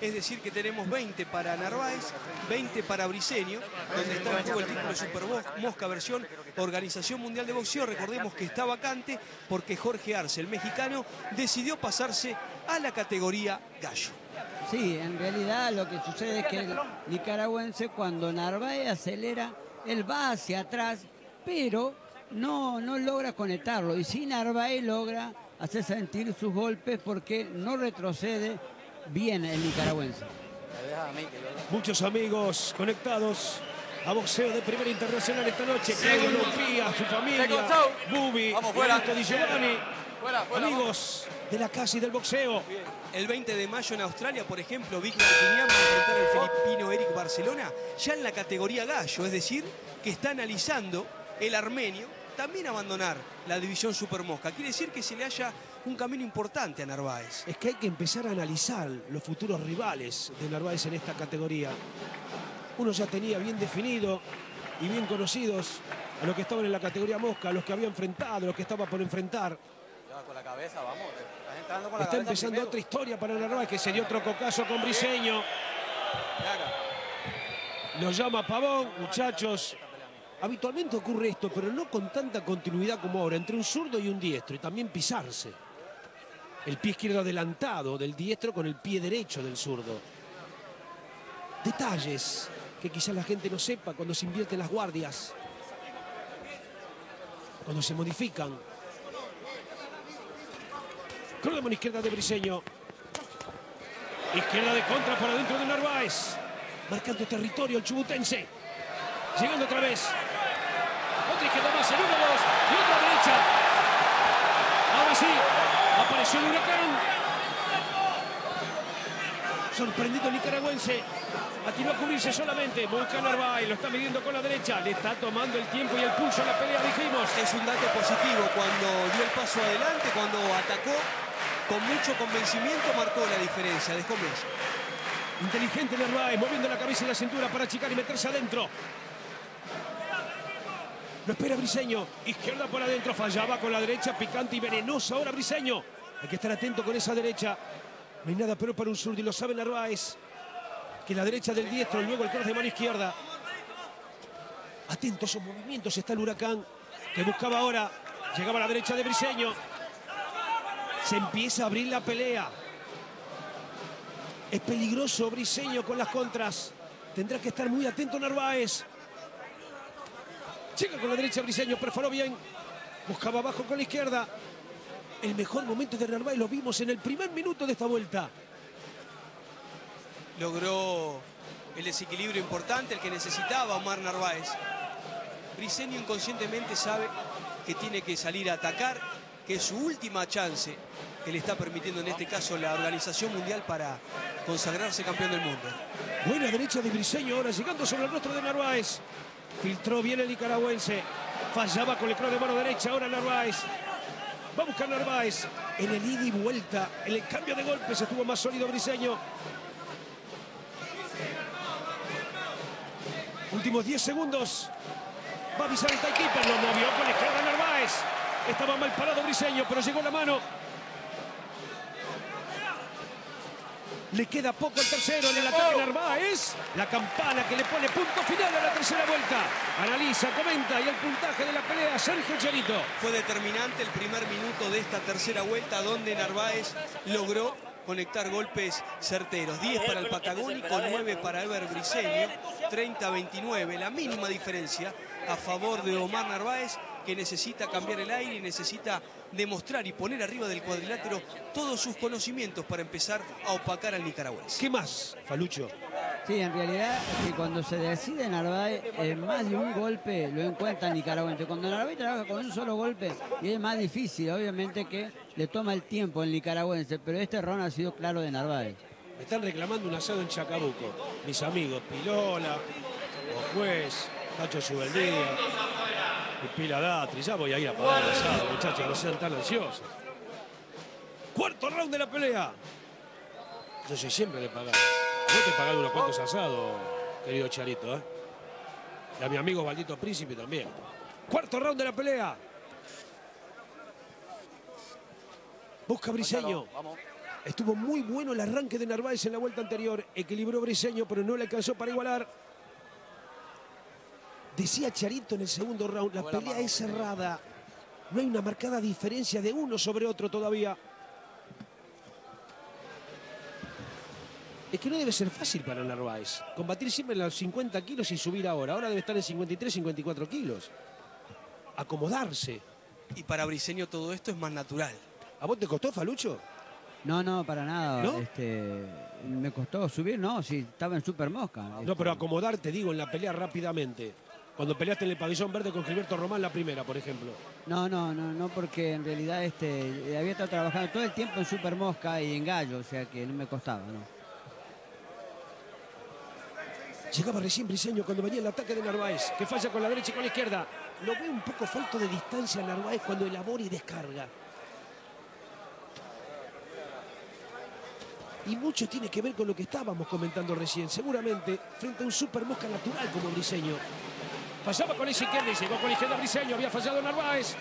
Es decir, que tenemos 20 para Narváez, 20 para Briseño, donde está en juego el título Super Mosca versión Organización Mundial de Boxeo. Recordemos que está vacante porque Jorge Arce, el mexicano, decidió pasarse a la categoría gallo. Sí, en realidad lo que sucede es que el nicaragüense cuando Narváez acelera, él va hacia atrás, pero no, no logra conectarlo. Y si Narváez logra hacer sentir sus golpes porque no retrocede bien el nicaragüense. Muchos amigos conectados a boxeo de Primera Internacional esta noche. Claudio Lupía, su familia, Bubi, Di Giovanni, amigos de la casa y del boxeo. El 20 de mayo en Australia, por ejemplo, Víctor va a enfrentar al filipino Eric Barcelona, ya en la categoría gallo, es decir, que está analizando el armenio también abandonar la división Supermosca. Quiere decir que se le haya un camino importante a Narváez. Es que hay que empezar a analizar los futuros rivales de Narváez en esta categoría. Uno ya tenía bien definido y bien conocidos a los que estaban en la categoría Mosca, a los que había enfrentado, a los que estaba por enfrentar. con la cabeza, vamos. Está empezando otra historia para Narváez, que sería otro cocazo con Briseño. Lo llama Pavón, muchachos. Habitualmente ocurre esto, pero no con tanta continuidad como ahora, entre un zurdo y un diestro, y también pisarse. El pie izquierdo adelantado del diestro con el pie derecho del zurdo. Detalles que quizás la gente no sepa cuando se invierten las guardias. Cuando se modifican. Cruz de mano izquierda de Briseño. Izquierda de contra por adentro de Narváez. Marcando territorio el chubutense. Llegando otra vez. Otra izquierda más, el 1-2. Y otra derecha. Ahora sí. Apareció el huracán. Sorprendido el nicaragüense. Atinó a cubrirse solamente. Busca Narváez. Lo está midiendo con la derecha. Le está tomando el tiempo y el pulso en la pelea, dijimos. Es un dato positivo. Cuando dio el paso adelante, cuando atacó con mucho convencimiento, marcó la diferencia. Dejó mes. Inteligente Narváez, moviendo la cabeza y la cintura para achicar y meterse adentro. Espera Briseño. Izquierda por adentro. Fallaba con la derecha. Picante y venenosa ahora Briseño. Hay que estar atento con esa derecha. No hay nada pero para un zurdo y lo sabe Narváez. Que la derecha del diestro, luego el cross de mano izquierda. Atento a sus movimientos. Está el huracán que buscaba ahora. Llegaba a la derecha de Briseño. Se empieza a abrir la pelea. Es peligroso Briseño con las contras. Tendrá que estar muy atento Narváez. Llega con la derecha Briseño, perforó bien. Buscaba abajo con la izquierda. El mejor momento de Narváez lo vimos en el primer minuto de esta vuelta. Logró el desequilibrio importante, el que necesitaba Omar Narváez. Briseño inconscientemente sabe que tiene que salir a atacar, que es su última chance que le está permitiendo en este caso la Organización Mundial para consagrarse campeón del mundo. Buena derecha de Briseño ahora llegando sobre el rostro de Narváez. Filtró bien el nicaragüense. Fallaba con el cross de mano derecha. Ahora Narváez. Va a buscar Narváez. En el ida y vuelta. En el cambio de golpes estuvo más sólido Briseño. Últimos 10 segundos. Va a avisar el. Lo movió con la izquierda Narváez. Estaba mal parado Briseño, pero llegó la mano. Le queda poco el tercero en el ataque Narváez. La campana que le pone punto final a la tercera vuelta. Analiza, comenta y el puntaje de la pelea Sergio Charito. Fue determinante el primer minuto de esta tercera vuelta donde Narváez logró conectar golpes certeros. 10 para el Patagónico, 9 para Albert Briseño, 30-29. La mínima diferencia a favor de Omar Narváez que necesita cambiar el aire y necesita demostrar y poner arriba del cuadrilátero todos sus conocimientos para empezar a opacar al nicaragüense. ¿Qué más, Falucho? Sí, en realidad es que cuando se decide Narváez, eh, más de un golpe lo encuentra el nicaragüense. Cuando Narváez trabaja con un solo golpe, y es más difícil, obviamente que le toma el tiempo el nicaragüense, pero este ron ha sido claro de Narváez. Me están reclamando un asado en Chacabuco. Mis amigos Pilola, Juez, Tacho Subeldía y Pila Datri. Ya voy a ir a pagar el asado, muchachos, no sean tan ansiosos. Cuarto round de la pelea. Yo soy siempre de pagar. No te he pagado unos cuantos asados, querido Charito, ¿eh? Y a mi amigo Valdito Príncipe también. Cuarto round de la pelea. Busca Briseño. Estuvo muy bueno el arranque de Narváez en la vuelta anterior. Equilibró Briseño, pero no le alcanzó para igualar. Decía Charito en el segundo round, la pelea es cerrada. No hay una marcada diferencia de uno sobre otro todavía. Es que no debe ser fácil para Narváez. Combatir siempre en los 50 kilos y subir ahora. Ahora debe estar en 53, 54 kilos. Acomodarse. Y para Briseño todo esto es más natural. ¿A vos te costó, Falucho? No, no, para nada. ¿No? Este, me costó subir, no, si estaba en super mosca. No, pero acomodarte, digo, en la pelea rápidamente. Cuando peleaste en el pabellón verde con Gilberto Román, la primera, por ejemplo. No, no, no, no, porque en realidad este, había estado trabajando todo el tiempo en super mosca y en gallo, o sea que no me costaba, ¿no? Llegaba recién Briseño cuando venía el ataque de Narváez, que falla con la derecha y con la izquierda. Lo veo un poco falto de distancia a Narváez cuando elabora y descarga. Y mucho tiene que ver con lo que estábamos comentando recién. Seguramente frente a un super mosca natural como Briseño. Fallaba con esa izquierda y llegó con la izquierda Briseño. Había fallado Narváez.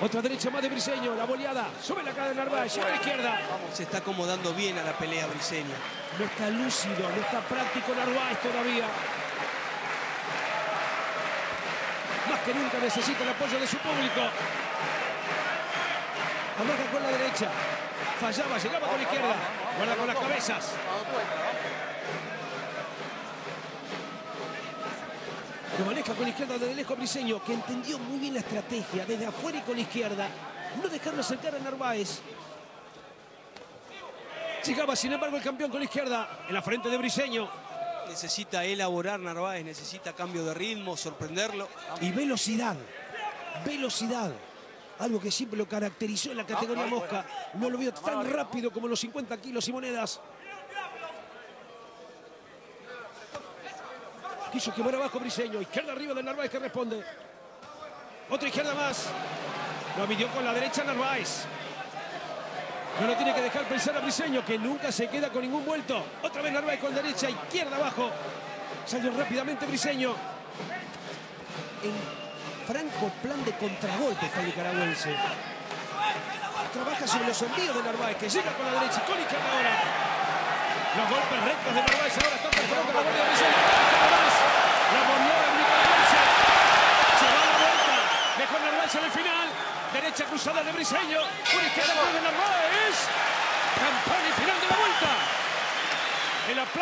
Otra derecha más de Briseño, la boleada. Sube la cara de Narváez, llega a la izquierda. Se está acomodando bien a la pelea Briseño. No está lúcido, no está práctico Narváez todavía. Más que nunca necesita el apoyo de su público. Amaga con la derecha. Fallaba, llegaba con la izquierda. Guarda con las cabezas. Lo maneja con la izquierda desde lejos Briseño, que entendió muy bien la estrategia, desde afuera y con la izquierda. No dejarlo acercar a Narváez. Llegaba, sin embargo, el campeón con la izquierda, en la frente de Briseño. Necesita elaborar Narváez, necesita cambio de ritmo, sorprenderlo. Y velocidad, velocidad. Algo que siempre lo caracterizó en la categoría mosca. No lo vio tan rápido como los 50 kilos y monedas. Quiso quemar abajo Briseño. Izquierda arriba de Narváez que responde. Otra izquierda más. Lo midió con la derecha Narváez. No lo tiene que dejar pensar a Briseño, que nunca se queda con ningún vuelto. Otra vez Narváez con derecha, izquierda abajo. Salió rápidamente Briseño. En franco plan de contragolpe está el nicaragüense. Trabaja sobre los envíos de Narváez, que llega con la derecha con izquierda ahora. Los golpes rectos de Narváez ahora están